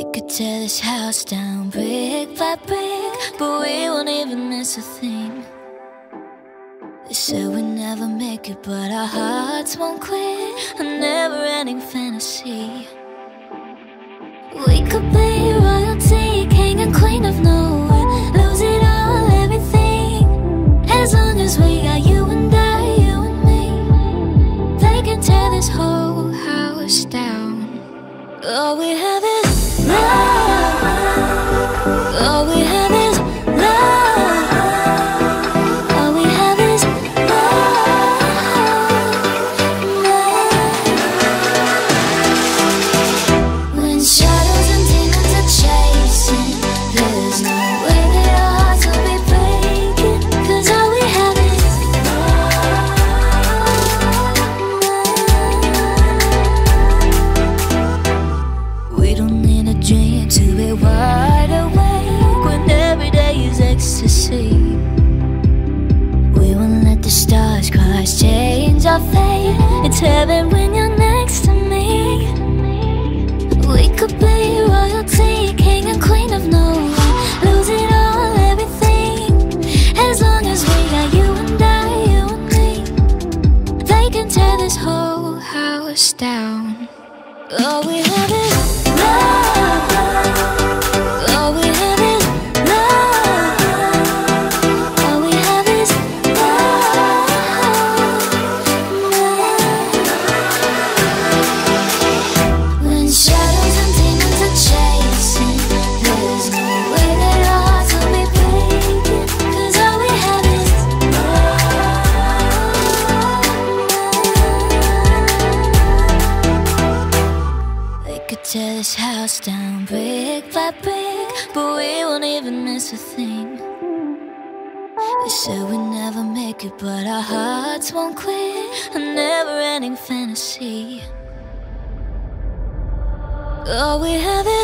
could tear this house down brick by brick, but we won't even miss a thing. They said we never make it, but our hearts won't quit. A never ending fantasy. We could be royalty, king and queen of nowhere. Lose it all, everything. As long as we got you and I, you and me. They can tear this whole house down. All we have is ecstasy. We won't let the stars cross change our fate. It's heaven when you're next to me. We could be royalty, king and queen of nowhere. Lose it all, everything. As long as we got you and I, you and me. They can tear this whole house down. All we tear this house down brick by brick, but we won't even miss a thing. They said we never make it, but our hearts won't quit. A never ending fantasy. All we have love.